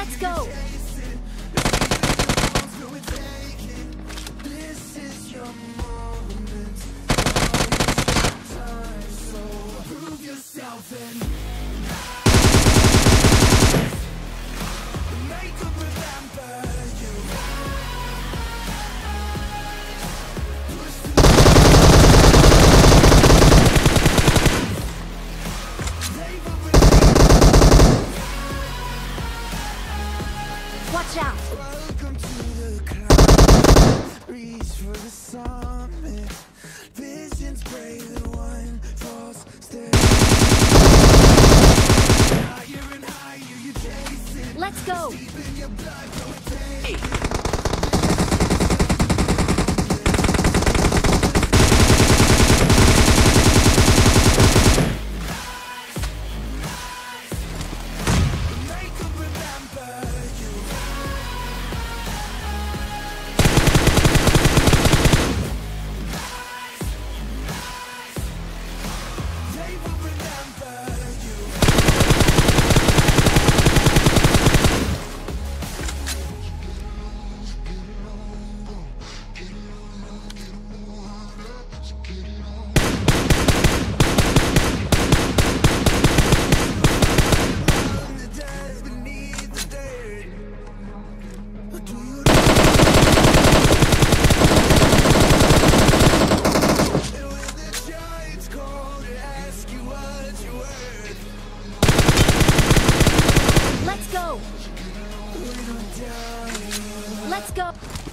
Let's go! Watch out! Welcome to the. Reach for the summit. Visions one false. Higher and higher you. Let's go! Deep in your blood, don't take Let's go.